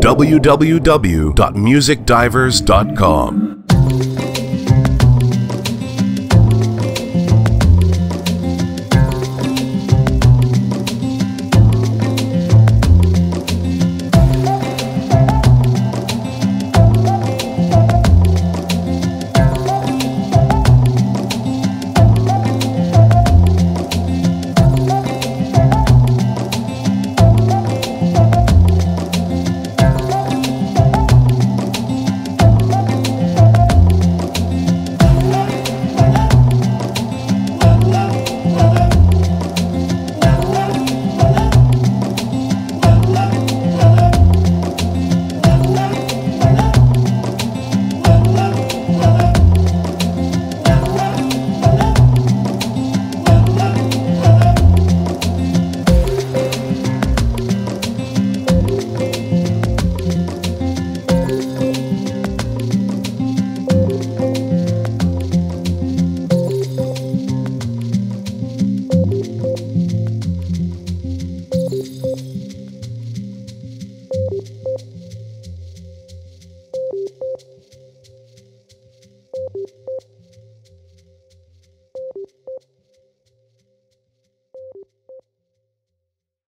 www.musicdivers.com.